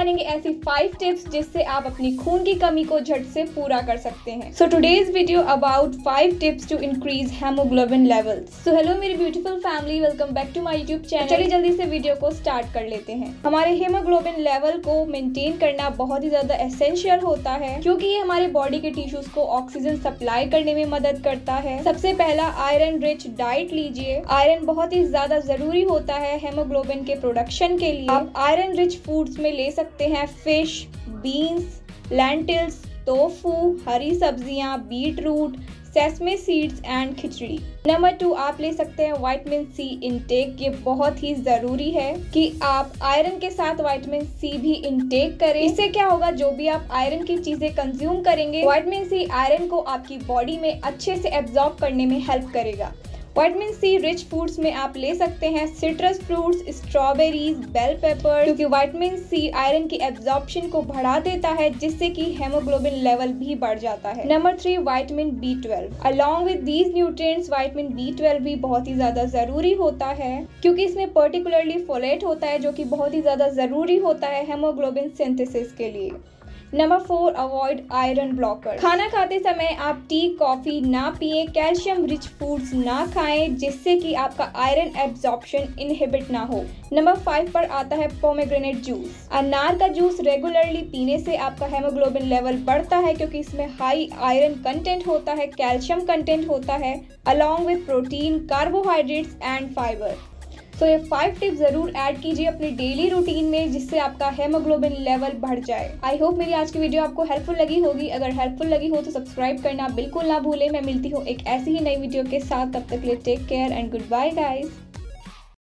जानेंगे ऐसी five tips जिससे आप अपनी खून की कमी को झट से पूरा कर सकते हैं। So today's video about five tips to increase haemoglobin levels so hello मेरी beautiful family welcome back to my YouTube channel चलिए जल्दी से वीडियो को स्टार्ट कर लेते हैं। हमारे हेमोग्लोबिन लेवल को मेंटेन करना बहुत ही ज़्यादा एसेंशियल होता है, क्योंकि ये हमारे बॉडी के टिश्यूज को ऑक्सीजन सप्लाई करने में मदद करता है। सबसे पहला आयरन रिच डाइट लीजिए। आयरन बहुत ही ज़्यादा ज़रूरी होता है हेमोग्लोबिन के प्रोडक्शन के लिए। आप आयरन रिच फूड्स में ले सकते हैं फ़िश बीन्स लेंटिल्स टोफू हरी सब्ज़ियाँ beetroot sesame seeds and khichdi. Number two आप ले सकते हैं वाइटमिन सी इनटेक ये बहुत ही ज़रूरी है कि आप आयरन के साथ वाइटमिन सी भी इनटेक करें। इससे क्या होगा, जो भी आप आयरन की चीज़ें कंज्यूम करेंगे वाइटमिन सी आयरन को आपकी बॉडी में अच्छे से एब्जॉर्ब करने में हेल्प करेगा। वाइटमिन सी रिच फूड्स में आप ले सकते हैं citrus fruits strawberries bell pepper क्योंकि वाइटमिन सी आयरन की एब्जॉर्प्शन को बढ़ा देता है, जिससे कि हेमोग्लोबिन लेवल भी बढ़ जाता है। Number three vitamin B twelve along with these nutrients vitamin B twelve भी बहुत ही ज़्यादा ज़रूरी होता है, क्योंकि इसमें पर्टिकुलरली फोलेट होता है, जो कि बहुत ही ज़्यादा ज़रूरी होता है हेमोग्लोबिन सिंथेसिस के लिए। Number four avoid iron blocker खाना खाते समय आप टी कॉफ़ी ना पिए कैल्शियम रिच फूड्स ना खाएँ, जिससे कि आपका आयरन एब्जॉर्प्शन इनहिबिट ना हो। नंबर फाइव पर आता है पोमेग्रेनेट जूस अनार का जूस रेगुलरली पीने से आपका हेमोग्लोबिन लेवल बढ़ता है, क्योंकि इसमें हाई आयरन कंटेंट होता है कैल्शियम कंटेंट होता है along with protein carbohydrates and fibre so ये फाइव टिप ज़रूर ऐड कीजिए अपने डेली रूटीन में, जिससे आपका हेमोग्लोबिन लेवल बढ़ जाए। आई होप मेरी आज की वीडियो आपको हेल्पफुल लगी होगी। अगर हेल्पफुल लगी हो तो सब्सक्राइब करना बिल्कुल ना भूले। मैं मिलती हूँ एक ऐसी ही नई वीडियो के साथ। तब तक लिए take care and good bye guys